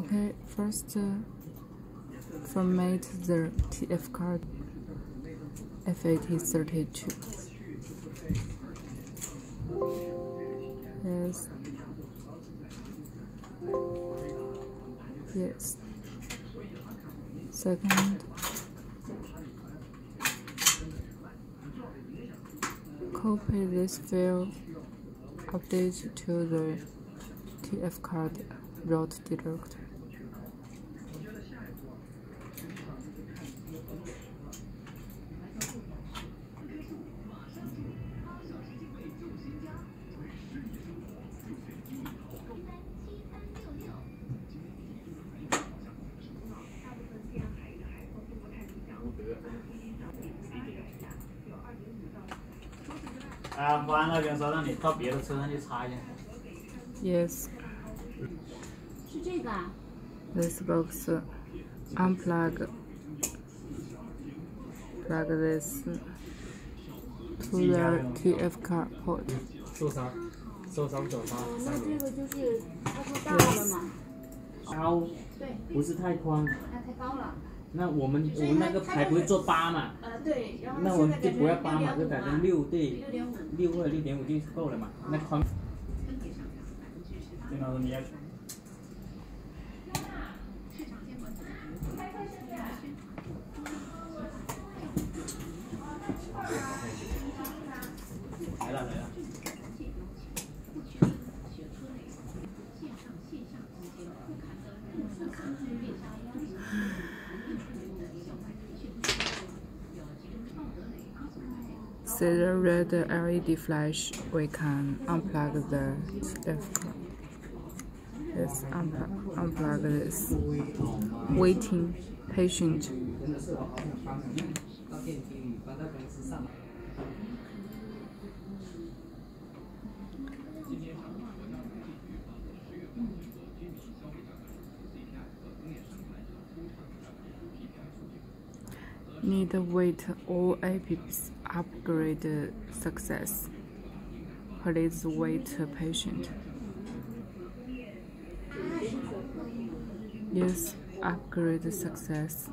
Okay, first uh, format the TF card FAT32. Yes. Yes. Second, copy this file, update to the TF card root directory. 啊，保安那边说让你到别的车上去插一下。 Yes, 是这个啊？ this box unplug plug this to the TF card port. 受伤，受伤转发哦，那三年。这个就是他说大了嘛？高对，不是太宽，那太高了。 那我们我们那个牌不是做八嘛？呃，对，然后那我们就不要八嘛，就改改成六对六点五。六或者六点五就够了嘛。那宽。对了，你要。来了来了。See the red LED flash, we can unplug the card. Yes, unplug, unplug this. Waiting, patient. Wait all apps upgrade success. Please wait patient. Yes, upgrade success.